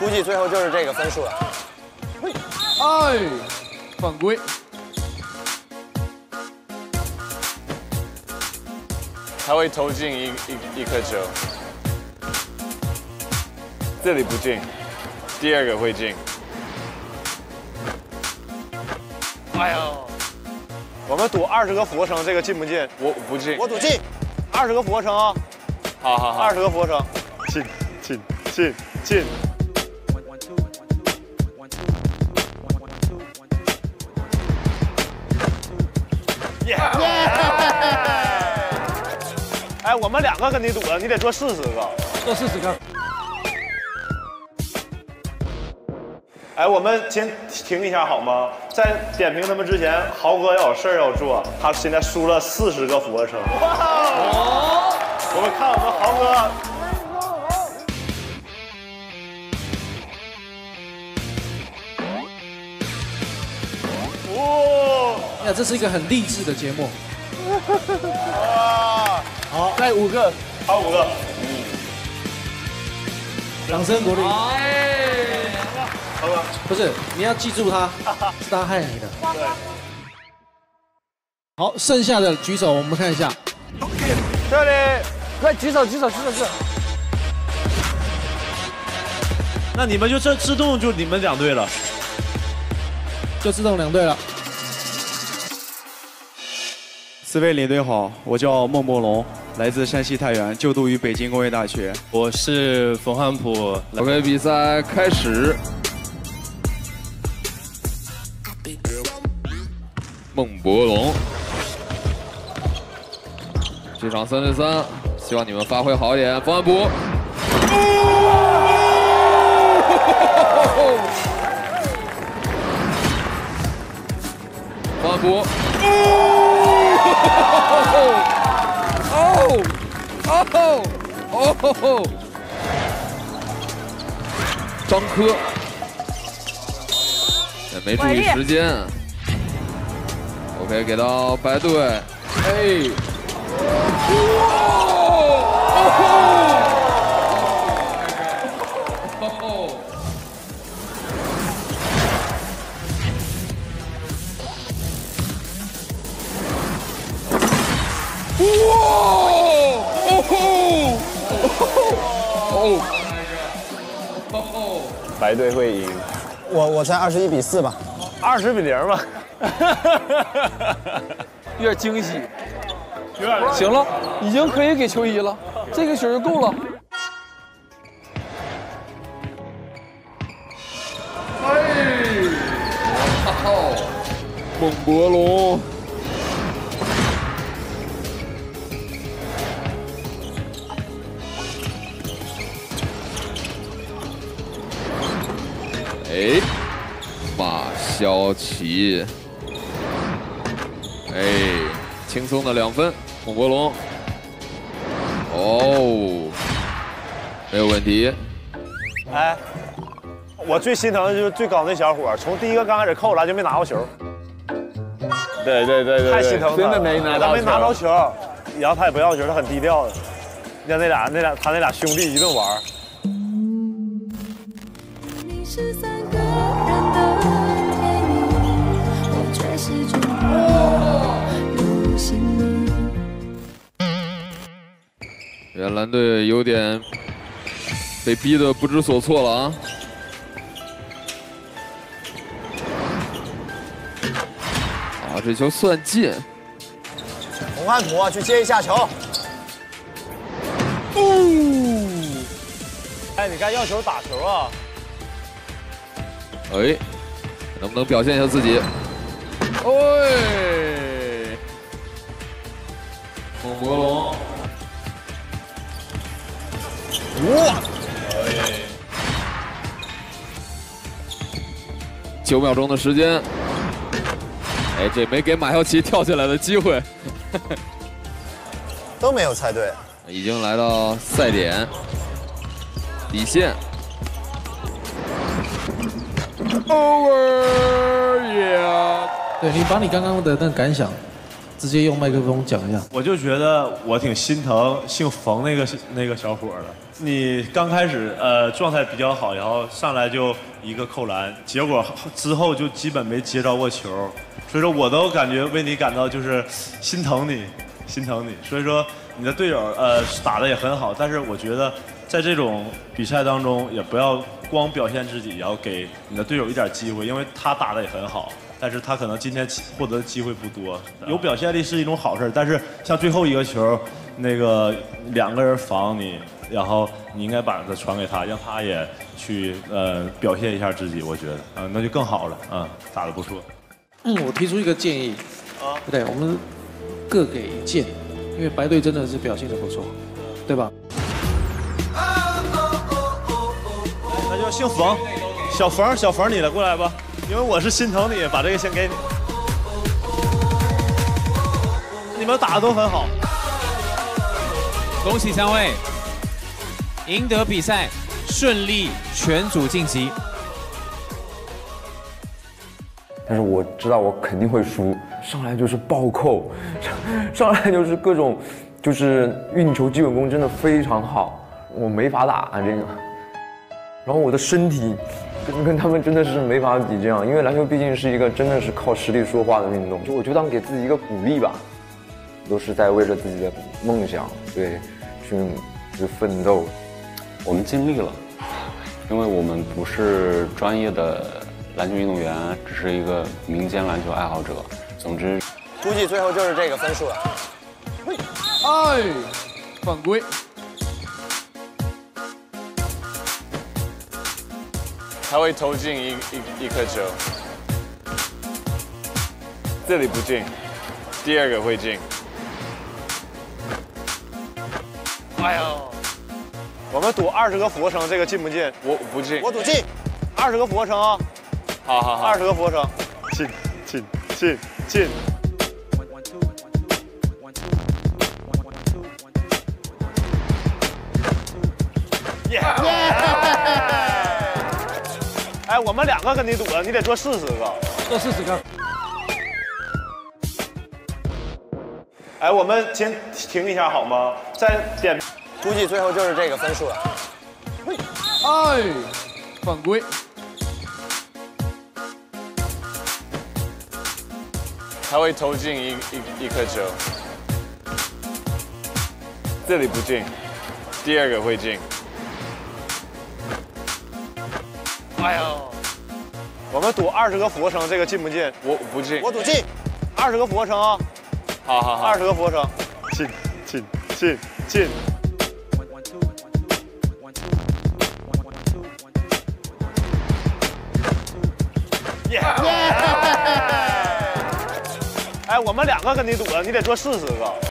估计最后就是这个分数了。哎，犯规。他会投进一一一颗球，这里不进，第二个会进。哎呦，我们赌二十个俯卧撑，这个进不进？我不进，我赌进，二十个俯卧撑啊！好好好，二十个俯卧撑，进进进进。耶！哎，我们两个跟你赌了，你得做四十个，做四十个。哎，我们先停一下好吗？在点评他们之前，豪哥要有事儿要做，他现在输了四十个俯卧撑。哇哦！我们看我们豪哥。哇！呀，这是一个很励志的节目。哇！好，再五个，好五个。掌声鼓励。哎，好了，不是，你要记住他，是他害你的。对。好，剩下的举手，我们看一下。这里，快举手，举手，举手，举手。那你们就这自动就你们两队了，就自动两队了。四位领队好，我叫孟博龙，来自山西太原，就读于北京工业大学。我是冯汉普。OK，比赛开始。孟博龙，这场三对三，希望你们发挥好一点。冯汉普，冯汉普。哦吼哦哦吼哦吼！张科也，没注意时间。OK，给到白队。哎！哇！吼！哦！白队会赢。我我猜二十一比四吧。二十比零吧。有点惊喜。行了，已经可以给球衣了，这个球就够了。哎！好，孟博龙。马肖奇，哎，轻松的两分，孔博龙，哦，没有问题。哎，我最心疼的就是最高那小伙，从第一个刚开始扣篮就没拿过球。对对对对，太心疼了，真的没拿到，他没拿着球，然后他也不要球，他很低调的。让那俩那俩他那俩兄弟一顿玩。原蓝队有点被逼得不知所措了啊！啊，这球算进。洪汉普去接一下球。哦！哎，你该要球打球啊！哎，能不能表现一下自己？哎，孟博龙，哇！九秒钟的时间，哎，这没给马啸奇跳起来的机会，都没有猜对，已经来到赛点底线。Over，yeah。对你把你刚刚的那感想直接用麦克风讲一下。我就觉得我挺心疼姓冯那个那个小伙儿的。你刚开始呃状态比较好，然后上来就一个扣篮，结果之后就基本没接着过球，所以说我都感觉为你感到就是心疼你，心疼你。所以说你的队友呃打的也很好，但是我觉得在这种比赛当中也不要光表现自己，也要给你的队友一点机会，因为他打的也很好。但是他可能今天获得的机会不多，有表现力是一种好事但是像最后一个球，那个两个人防你，然后你应该把它传给他，让他也去呃表现一下自己，我觉得。啊、那就更好了。啊、打得不错。嗯，我提出一个建议，啊，对，我们各给一件，因为白队真的是表现的不错，对吧？那就姓冯，小冯，小冯你来过来吧，因为我是心疼你，把这个先给你。你们打的都很好，恭喜三位赢得比赛，顺利全组晋级。但是我知道我肯定会输，上来就是暴扣，上来就是各种，就是运球基本功真的非常好，我没法打啊这个。然后我的身体跟跟他们真的是没法比这样，因为篮球毕竟是一个真的是靠实力说话的运动，就我就当给自己一个鼓励吧，都是在为着自己的梦想对去去奋斗。我们尽力了，因为我们不是专业的篮球运动员，只是一个民间篮球爱好者。总之，估计最后就是这个分数了。哎，犯规。他会投进一一一颗球，这里不进，第二个会进。哎呦，我们赌二十个俯卧撑，这个进不进？我不进，我赌进，二十个俯卧撑啊！好好好，二十个俯卧撑，进进进进。耶！哎，我们两个跟你赌了，你得做四十个。做四十个。哎，我们先停一下好吗？再点，估计最后就是这个分数了。哎，犯规。他会投进一一一颗球，这里不进，第二个会进。哎呦，我们赌二十个俯卧撑，这个进不进？我不进，我赌进，二十个俯卧撑啊！好好好，二十个俯卧撑，进进进进。耶！哎，我们两个跟你赌了，你得做四十个。